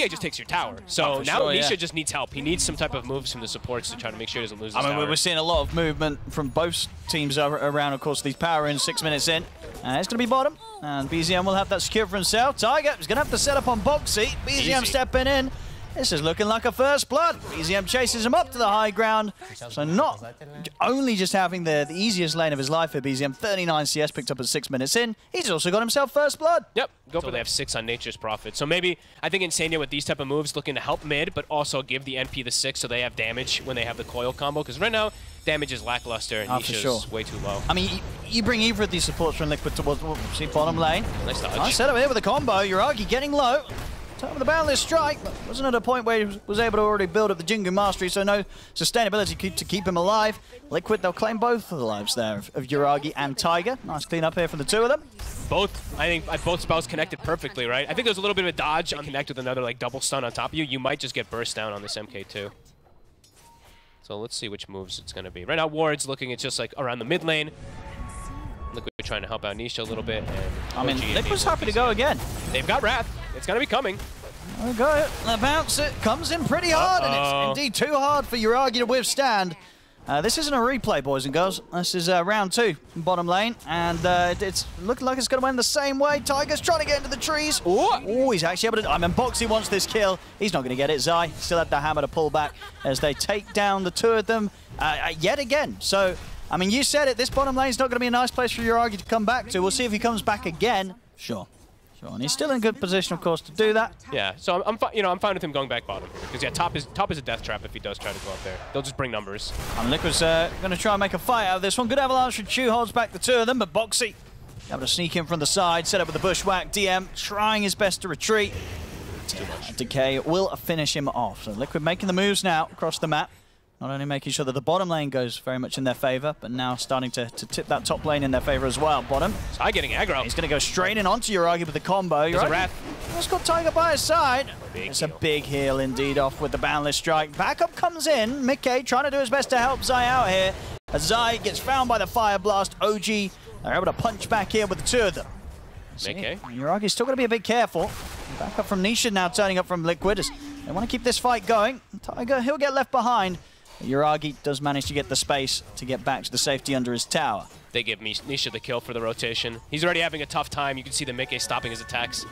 TA just takes your tower. So Oh, now sure, Nisha yeah. just needs help. He needs some type of moves from the supports to try to make sure he doesn't lose his I mean, tower. we're seeing a lot of movement from both teams around, of course, these power in six minutes in. Uh, it's going to be bottom, and BZM will have that secure for himself. Tiger is going to have to set up on Boxy. BZM Easy. stepping in. This is looking like a first blood. BZM chases him up to the high ground. So not only just having the, the easiest lane of his life for BZM, 39 CS picked up at six minutes in, he's also got himself first blood. Yep, go for They have six on Nature's Prophet. So maybe, I think Insania with these type of moves looking to help mid, but also give the NP the six so they have damage when they have the coil combo. Because right now, damage is lackluster and ah, for Nisha's sure. way too low. I mean, you, you bring either of these supports from Liquid towards see, bottom lane. Nice dodge. Nice setup here with the combo. Yuragi getting low. Top of the boundless strike, but wasn't at a point where he was able to already build up the Jingu mastery, so no sustainability to keep him alive. Liquid, they'll claim both of the lives there of, of Yuragi and Tiger. Nice clean up here from the two of them. both, I think uh, both spells connected perfectly, right? I think there's a little bit of a dodge and connect with another like double stun on top of you. You might just get burst down on this MK2. So let's see which moves it's going to be. Right now, Ward's looking at just like around the mid lane. Liquid trying to help out Nisha a little bit. And I mean, Liquid's happy to go again. They've got Wrath. It's going to be coming. There we go. The bounce it comes in pretty hard, Uh-oh. and it's indeed too hard for your Yuragi to withstand. Uh, this isn't a replay, boys and girls. This is uh, round two, bottom lane, and uh, it- it's looking like it's going to win the same way. Tiger's trying to get into the trees. Oh, he's actually able to. I mean, Boxi wants this kill. He's not going to get it. Zai still had the hammer to pull back as they take down the two of them uh, uh, yet again. So, I mean, you said it. This bottom lane's not going to be a nice place for your Yuragi to come back to. We'll see if he comes back again. Sure. Sure, and he's still in good position, of course, to do that. Yeah, so I'm, I'm you know I'm fine with him going back bottom because yeah, top is top is a death trap if he does try to go up there. They'll just bring numbers. And Liquid's uh, going to try and make a fight out of this one. Good avalanche from Chu holds back the two of them, but Boxi able to sneak in from the side, set up with the bushwhack. DM trying his best to retreat. It's too much. Decay will finish him off. So Liquid making the moves now across the map. Not only making sure that the bottom lane goes very much in their favor, but now starting to, to tip that top lane in their favor as well. Bottom. Zai getting aggro. He's going to go straight in onto Yuragi with the combo. There's a Wrath. has got Tiger by his side. Big it's a big heal indeed off with the boundless strike. Backup comes in. Mickey trying to do his best to help Zai out here. As Zai gets found by the fire blast. OG are able to punch back here with the two of them. Okay. Yuragi's still going to be a bit careful. Back up from Nisha now turning up from Liquid. as They want to keep this fight going. Tiger, he'll get left behind. Yuragi does manage to get the space to get back to the safety under his tower. They give Nisha the kill for the rotation. He's already having a tough time. You can see the Mickey stopping his attacks.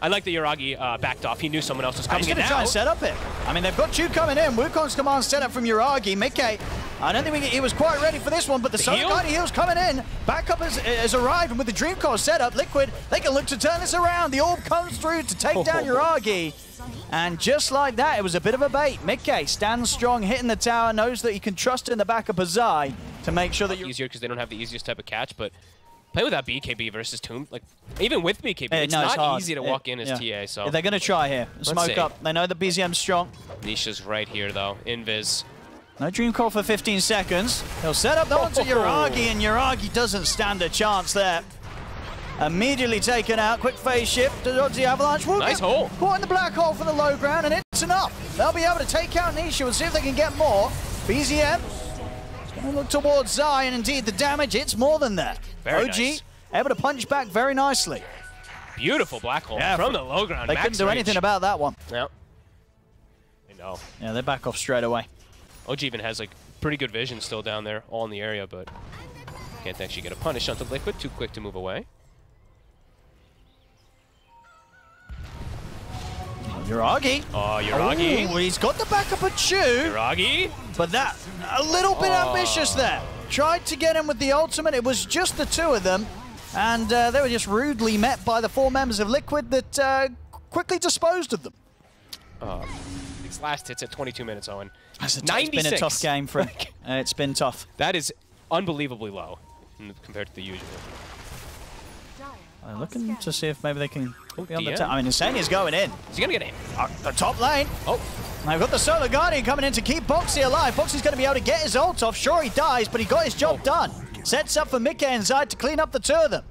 I like that Yuragi uh, backed off. He knew someone else was coming He's in going to try and set up it. I mean, they've got Chu coming in. Wukong's command set up from Yuragi. Mickey, I don't think we, he was quite ready for this one, but the, The heal? Guardian heal's coming in. Backup has, has arrived, and with the Dream Coil set up, Liquid, they can look to turn this around. The orb comes through to take down Yuragi. And just like that, it was a bit of a bait. Mickey stands strong, hitting the tower, knows that he can trust in the backup of Zai to make sure that you Easier because they don't have the easiest type of catch, but play with that BKB versus Tomb. Like even with BKB, it's no, not hard. easy to walk in as yeah. TA. So Yeah, they're going to try here. Smoke up. They know that BZM's strong. Nisha's right here though. Invis. No dream coil for 15 seconds. He'll set up the one to Oh. Yuragi, and Yuragi doesn't stand a chance there. Immediately taken out. Quick phase shift to dodge the avalanche. Will Nice hole. Caught in the black hole for the low ground, and it's enough. They'll be able to take out Nisha and see if they can get more. BZM going to look towards Zai, and indeed the damage, it's more than that. Very OG nice. able to punch back very nicely. Beautiful black hole Yeah, from the low ground. They max couldn't do range. anything about that one. Yep. I know. Yeah, they back off straight away. OG even has like pretty good vision still down there, all in the area, but can't actually get a punish onto Liquid. Too quick to move away. Yuragi. Oh, Yuragi. Ooh, he's got the backup of Chu. Yuragi. But that, a little bit Oh. ambitious there. Tried to get him with the ultimate. It was just the two of them. And uh, they were just rudely met by the four members of Liquid that uh, quickly disposed of them. Last hits at 22 minutes, Owen. It's been a 96. tough game for him. Uh, it's been tough. That is unbelievably low compared to the usual. Uh, looking to see if maybe they can be on the top. I mean, Insania's going in. Is he gonna get in. Uh, the top lane. Oh, They've got the Solar Guardian coming in to keep Boxi alive. Boxi's going to be able to get his ult off. Sure, he dies, but he got his job Oh. done. Sets up for Mickey and Zai to clean up the two of them.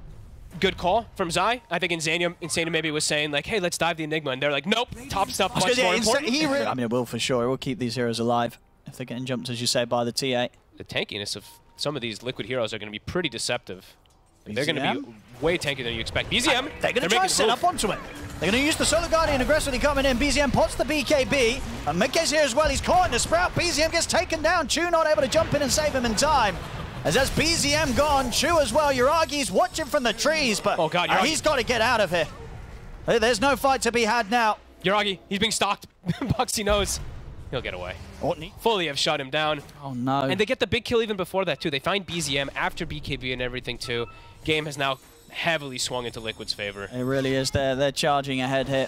Good call from Zai. I think Insania, Insania maybe was saying like, "Hey, let's dive the Enigma," and they're like, "Nope, top stuff much Because, more important." I mean, it will for sure. It will keep these heroes alive if they're getting jumped, as you say, by the TA. the tankiness of some of these liquid heroes are going to be pretty deceptive. They're going to be way tankier than you expect. BZM, They're going to try making and set up onto it. They're going to use the Solar Guardian aggressively coming in. BZM pots the BKB. And Mickey's here as well. He's caught in the sprout. BZM gets taken down. Chu not able to jump in and save him in time. As that's BZM gone, Chu as well. Yuragi's watching from the trees, but Oh, God, uh, he's got to get out of here. There's no fight to be had now. Yuragi, he's being stalked. Boxi knows. He'll get away. Ortney. Fully have shut him down. Oh, no. And they get the big kill even before that, too. They find BZM after BKB and everything, too. Game has now heavily swung into Liquid's favor. It really is. They're, they're charging ahead here.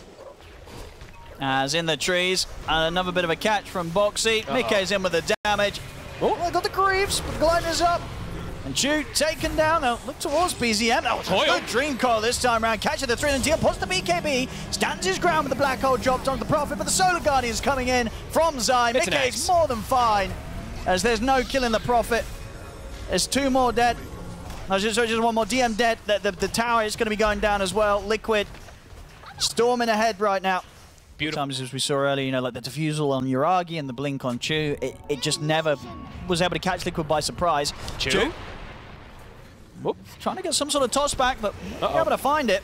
As in the trees, and another bit of a catch from Boxi. Uh-oh. Mickey's in with the damage. Oh, they got the creeps, but the glider's up. And Chu taken down. Now look towards BZM. Oh, that was a good dream coil this time around. Catching the three and deal. Puts the BKB. Stands his ground with the black hole dropped onto the Prophet. But the Solar Guardian's coming in from Zai. Mickey's axe. more than fine. As there's no killing the Prophet. There's two more dead. No, just, just one more. DM dead. The, the, the tower is going to be going down as well. Liquid storming ahead right now. Beautiful. Sometimes, as we saw earlier, you know, like the diffusal on Yuragi and the blink on Chu, it, it just never was able to catch Liquid by surprise. Chu? Whoop. trying to get some sort of toss back, but not Uh-oh. able to find it.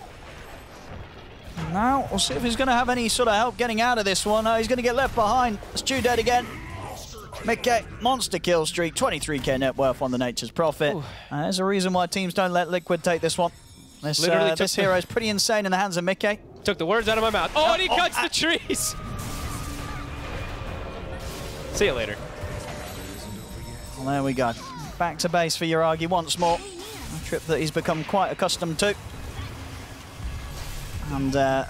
Now, we'll see if he's going to have any sort of help getting out of this one. Uh, he's going to get left behind. It's Chu dead again. Mickey, monster kill streak, 23k net worth on the Nature's Prophet. Uh, there's a reason why teams don't let Liquid take this one. This, Literally uh, this hero is pretty insane in the hands of Mickey. Took the words out of my mouth. Oh, and he Oh, cuts ah. the trees. See you later. Well, there we go. Back to base for Yuragi once more. A trip that he's become quite accustomed to. And uh,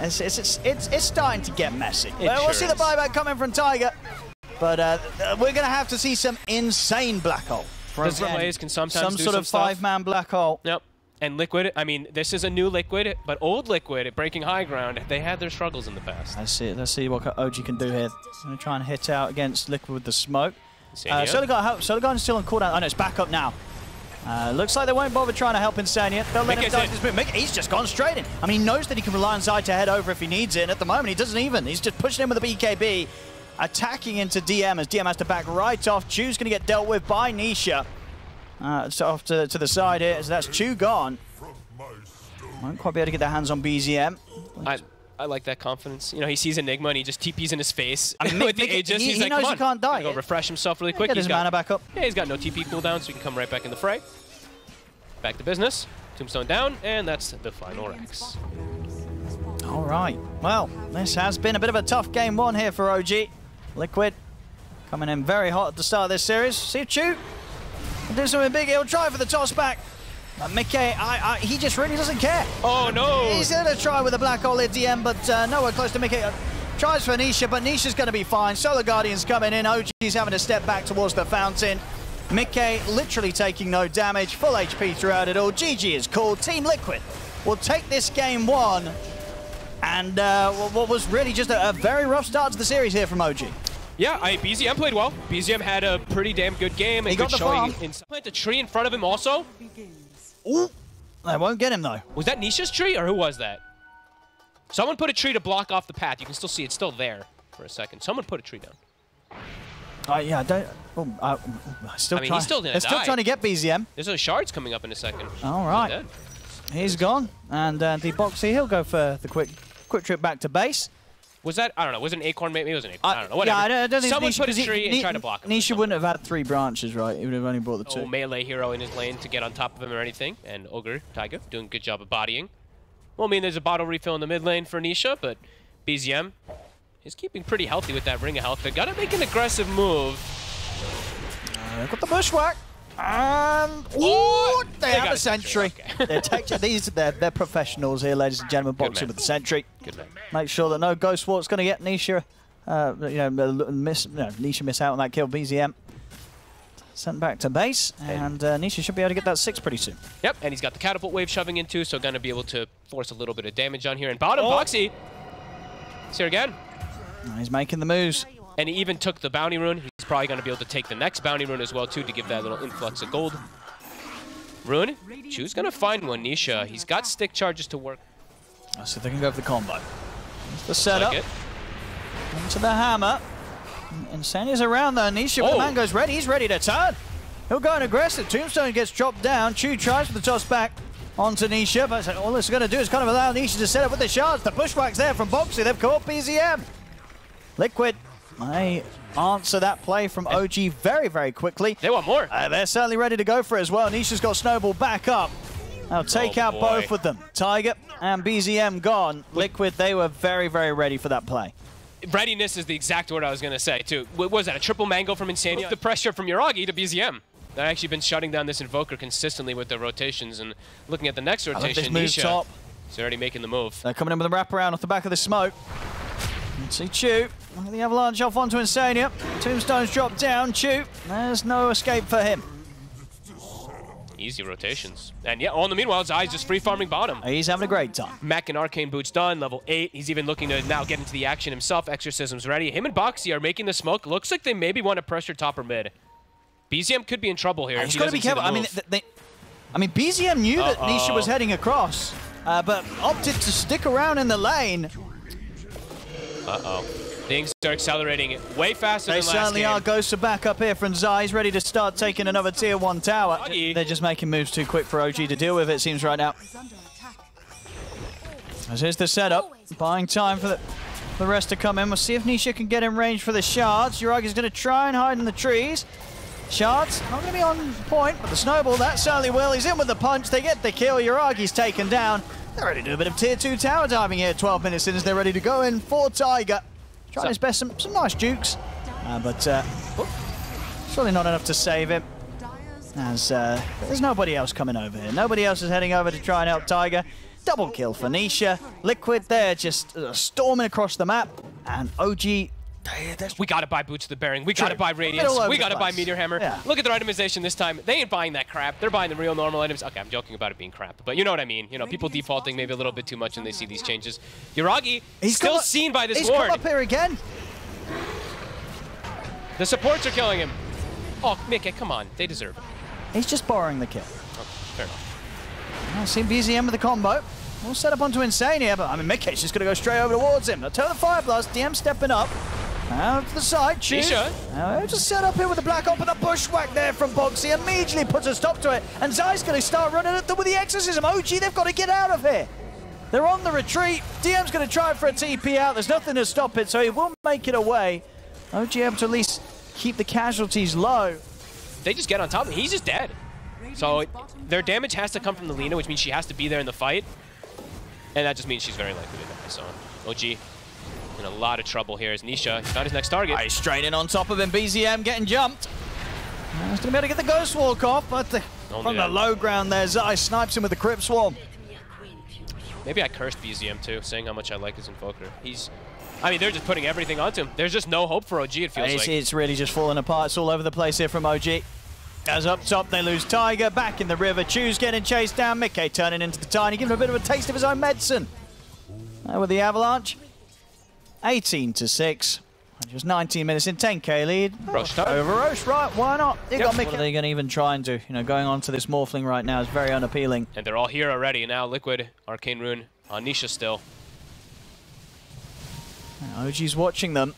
it's, it's, it's, it's, it's starting to get messy. It we'll sure see the buyback coming from Tiger. But uh, we're going to have to see some insane black hole. from Because can sometimes Some do sort some of five-man black hole. Yep. And Liquid, I mean, this is a new Liquid, but old Liquid at breaking high ground, they had their struggles in the past. Let's see, let's see what OG can do here. Going to try and hit out against Liquid with the smoke. Uh, Insania. Solar Guard, Solar Guard is still on cooldown. Oh no, it's back up now. Uh, looks like they won't bother trying to help Insania. They'll let him Mickey's dodge in. this. Mickey, he's just gone straight in. I mean, he knows that he can rely on Zai to head over if he needs it, and at the moment he doesn't even. He's just pushing in with the BKB, attacking into DM as DM has to back right off. Chu's going to get dealt with by Nisha. Uh, so off to, to the side here, so that's two gone. Won't quite be able to get their hands on BZM. I, I like that confidence. You know, he sees Enigma and he just TP's in his face I mean, with the Aegis. he- he's he like, knows come he can't die. Go refresh himself really quick. Get He's his got, mana back up. Yeah, he's got no TP cooldown, so he can come right back in the fray. Back to business. Tombstone down, and that's the final Rex. All right. Well, this has been a bit of a tough game one here for OG. Liquid coming in very hot at the start of this series. See you, Chu can do something big. He'll try for the toss back. But Mickey, I, I, he just really doesn't care. Oh, no! He's going to try with a black hole at DM, but uh, nowhere close to Mickey. Uh, tries for Nisha, but Nisha's going to be fine. Solar Guardian's coming in. OG's having to step back towards the fountain. Mickey literally taking no damage. Full HP throughout it all. GG is called. Team Liquid will take this game one. And uh, what was really just a, a very rough start to the series here from OG. Yeah, I, BZM played well. BZM had a pretty damn good game. He and got the showing. farm. Plant a tree in front of him also. Ooh. They won't get him though. Was that Nisha's tree, or who was that? Someone put a tree to block off the path. You can still see it's still there for a second. Someone put a tree down. Uh, yeah, I don't. Oh, uh, still I mean, trying, he's still They're still trying to get BZM. There's those shards coming up in a second. All right. He's gone. And uh, the Boxi, he'll go for the quick quick trip back to base. Was that? I don't know. Was it an acorn? Maybe it was an acorn. I don't know. Whatever. Yeah, I don't, I don't think Someone Nisha, put a 'cause he- tree and Ni- tried to block him. Nisha wouldn't have had three branches, right? He would have only brought the two. Oh, melee hero in his lane to get on top of him or anything. And Ogre, Tiger, doing a good job of bodying. Well, I mean, there's a bottle refill in the mid lane for Nisha, but BZM is keeping pretty healthy with that ring of health. They gotta make an aggressive move. Uh, got the bushwhack. And Oh, they they have a sentry, okay. they're, these, they're, they're professionals here, ladies and gentlemen, boxing with the sentry. Make sure that no Ghost Walk's going to get Nisha, uh, you know, miss, you know, Nisha miss out on that kill. BZM sent back to base, and uh, Nisha should be able to get that six pretty soon. Yep, and he's got the catapult wave shoving in too, so gonna be able to force a little bit of damage on here. And bottom, Oh. Boxi. It's here again. He's making the moves. And he even took the bounty rune. Probably going to be able to take the next bounty rune as well, too, to give that little influx of gold. Rune, Chu's going to find one. Nisha, he's got stick charges to work. If they can go for the combo. The Like setup it. into the hammer. Insania's around though. Nisha, Oh. the man goes ready, he's ready to turn. He'll go and aggressive. Tombstone gets dropped down. Chu tries for the toss back onto Nisha, but all this is going to do is kind of allow Nisha to set up with the shards. The bushwhacks there from Boxy. They've caught BZM. Liquid may answer that play from OG very, very quickly. They want more. Uh, they're certainly ready to go for it as well. Nisha's got Snowball back up. Now take Oh, out boy. both of them. Tiger and BZM gone. Liquid, they were very, very ready for that play. Readiness is the exact word I was going to say, too. What was that, a triple mango from Insania? The pressure from Yuragi to BZM. They've actually been shutting down this Invoker consistently with their rotations. And looking at the next I love rotation, this move Nisha top. is already making the move. They're coming in with a wraparound off the back of the smoke. See Chu. The avalanche off onto Insania. Tombstone's dropped down. Chu. There's no escape for him. Easy rotations. And yeah, on the meanwhile, Zai's just free farming bottom. He's having a great time. Mech and Arcane Boots done, level 8. He's even looking to now get into the action himself. Exorcism's ready. Him and Boxi are making the smoke. Looks like they maybe want to pressure top or mid. BZM could be in trouble here. He's he got to be doesn't see the careful. I mean, th- they, I mean, BZM knew that Uh-oh. Nisha was heading across, uh, but opted to stick around in the lane. Uh-oh. Things are accelerating way faster They than last certainly are. Ghosts are back up here from Zai. He's ready to start taking another tier one tower. Doggy. They're just making moves too quick for OG to deal with, it seems right now. As here's the setup. Buying time for the, the rest to come in. We'll see if Nisha can get in range for the shards. Yuragi's going to try and hide in the trees. Shards, not going to be on point, but the snowball, that certainly will. He's in with the punch. They get the kill. Yuragi's taken down. They're ready to do a bit of tier two tower diving here 12 minutes in as they're ready to go in for Tiger. Trying So- his best, some, some nice jukes, uh, but uh, surely not enough to save him. As uh, there's nobody else coming over here. Nobody else is heading over to try and help Tiger. Double kill for Nisha. Liquid there just uh, storming across the map. And OG, they're We gotta buy Boots of the Bearing. We gotta True. buy Radiance. We gotta buy. Meteor Hammer. Yeah. Look at their itemization this time. They ain't buying that crap. They're buying the real normal items. Okay, I'm joking about it being crap, but you know what I mean. You know, people defaulting maybe a little bit too much when they see these changes. Yuragi, He's still up- seen by this He's ward. come up here again. The supports are killing him. Oh, Mickey, come on. They deserve it. He's just borrowing the kill. Okay, fair enough. I see BZM with the combo. We'll set up onto Insane here, but I mean, Mickey's just going to go straight over towards him. Now, turn the Fire Blast. DM stepping up. Out to the side. Now, just set up here with the Black Op and the Bushwhack there from Boxi. Immediately puts a stop to it. And Zai's going to start running at them with the Exorcism. Oh, OG, they've got to get out of here. They're on the retreat. DM's going to try for a TP out. There's nothing to stop it, so he will make it away. Oh, OG able to at least keep the casualties low. They just get on top of him. He's just dead. So their damage has to come from the Lina, which means she has to be there in the fight. And that just means she's very likely to die. So oh, OG in a lot of trouble here as Nisha found his next target. He's straight in on top of him. BZM getting jumped. Uh, He's going to be able to get the Ghost Walk off, but the, from the low ground there, Zai snipes him with the Crypt Swarm. Maybe I cursed BZM too, saying how much I like his Invoker. He's, I mean, they're just putting everything onto him. There's just no hope for OG, it feels It's, like. it's really just falling apart. It's all over the place here from OG. As up top, they lose Tiger. Back in the river. Chu's getting chased down. Mickey turning into the Tiny, giving him a bit of a taste of his own medicine. Uh, with the Avalanche. 18 to 6. Just 19 minutes in, 10k lead. Rosh time. Over Rosh, right? Why not? You Yep. got Mickey. What are they going to even try and do? You know, going on to this Morphling right now is very unappealing. And they're all here already. Now Liquid, Arcane Rune, on Nisha still. OG's watching them.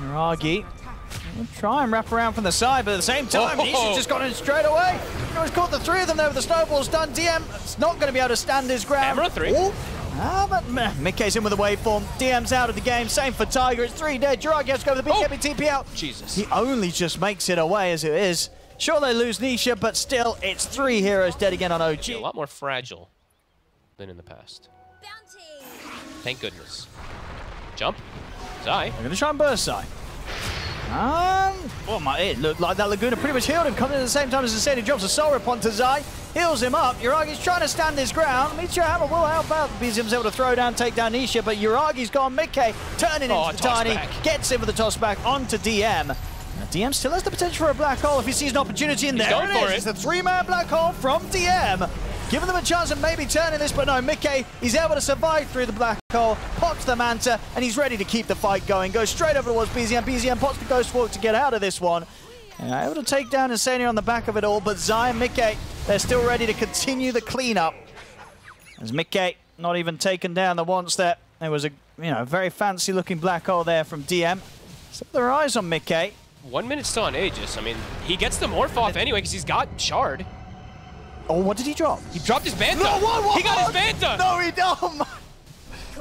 Yuragi will try and wrap around from the side, but at the same time, Oh. Nisha's oh. just gone in straight away. You know, he's caught the three of them there with the snowballs done. DM is not going to be able to stand his ground. Hammer three. Ooh. Ah, but meh, Mickey's in with the waveform. DM's out of the game. Same for Tiger. It's three dead. Yuragi has to go with the Oh. BKB TP out. Jesus. He only just makes it away as it is. Sure, they lose Nisha, but still, it's three heroes dead again on OG. A lot more fragile than in the past. Bounty. Thank goodness. Jump. Zai. I'm going to try and burst side. Um, well, my, it looked like that Laguna pretty much healed him, coming in at the same time as Insane drops a soul rip onto Zai, heals him up. Yuragi's trying to stand his ground. Meteor Hammer will help out. BZM's able to throw down, take down Nisha, but Yuragi's gone. Mickey turning Oh, into the Tiny, back. gets in with the toss back onto DM. Now, DM still has the potential for a black hole if he sees an opportunity in He's there. going it for is. it. It's the three-man black hole from DM. Giving them a chance of maybe turning this, but no, Mickey, he's able to survive through the black hole, pops the Manta, and he's ready to keep the fight going. Goes straight over towards BZM. BZM pops the Ghost Walk to get out of this one. And able to take down Insania on the back of it all, but Zai and Mickey, they're still ready to continue the cleanup. As Mickey not even taken down the once there. There was a you know very fancy looking black hole there from DM. Set their eyes on Mickey. one minute still on Aegis. I mean, he gets the morph off anyway because he's got Shard. Oh, what did he drop? He dropped his Manta. No, what, what, he got what? his Manta. No, he don't.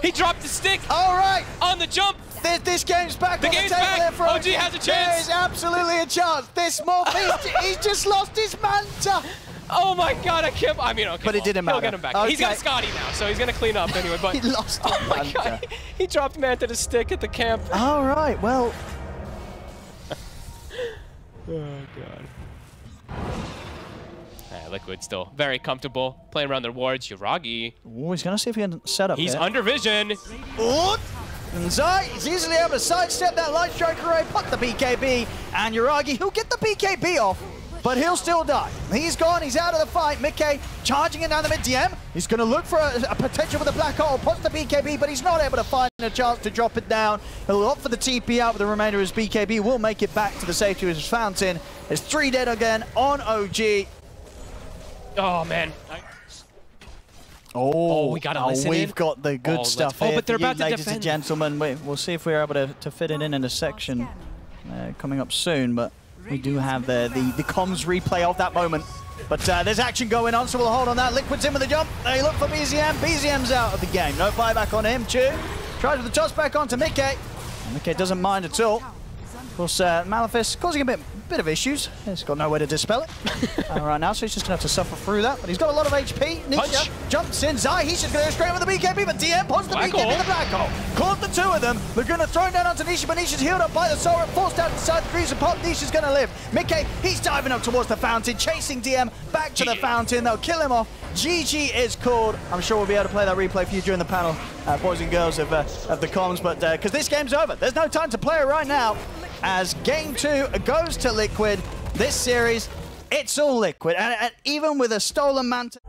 He dropped the stick All right. on the jump. This, this game's back The on game's the table back. here for OG has a chance. There is absolutely a chance. This small beast, he's just lost his manta. Oh my god, I can't. I mean, okay. But it well, didn't matter. He'll get him back. He's got Skadi now, so he's gonna clean up anyway. But He lost Oh his my Manta. god, he dropped Manta to stick at the camp. All right, well, Oh god. Liquid still very comfortable playing around their wards. Yuragi, oh, he's going to see if he can set up he's here. under vision. Oh, and Zai is easily able to sidestep that light strike array, put the BKB, and Yuragi, he'll get the BKB off, but he'll still die. He's gone, he's out of the fight. Mickey charging it down the mid DM. He's going to look for a, a potential with the black hole, puts the BKB, but he's not able to find a chance to drop it down. He'll opt for the TP out with the remainder of his BKB, will make it back to the safety of his fountain. There's three dead again on OG. Oh man. I- Oh, we gotta oh, We've in? got the good Oh, stuff oh, but they're for you, about to ladies defend. and gentlemen. We, we'll see if we're able to, to fit it in in a section uh, coming up soon, but we do have the, the, the comms replay of that moment. But uh, there's action going on, so we'll hold on that. Liquid's in with the jump. They look for BZM. BZM's out of the game. No buyback on him. Chew tries with the toss back onto Mickey. And Mickey doesn't mind at all. Of course, uh, causing a bit bit of issues. He's got nowhere to dispel it uh, right now, so he's just going to have to suffer through that. But he's got a lot of HP. Punch. Nisha jumps in. Zai, he's just going to go straight with the BKB, but DM puts the Black BKB in hole. the black hole. Caught the two of them. They're going to throw down onto Nisha, but Nisha's healed up by the Sora. Forced out inside the Greaser Pop. Nisha's going to live. Mickey, he's diving up towards the fountain, chasing DM back to the fountain. They'll kill him off. GG is called. I'm sure we'll be able to play that replay for you during the panel, uh, boys and girls of, uh, of the comms, but because this game's over. There's no time to play it right now as game two goes to Liquid. This series, it's all Liquid. And, and even with a stolen manta.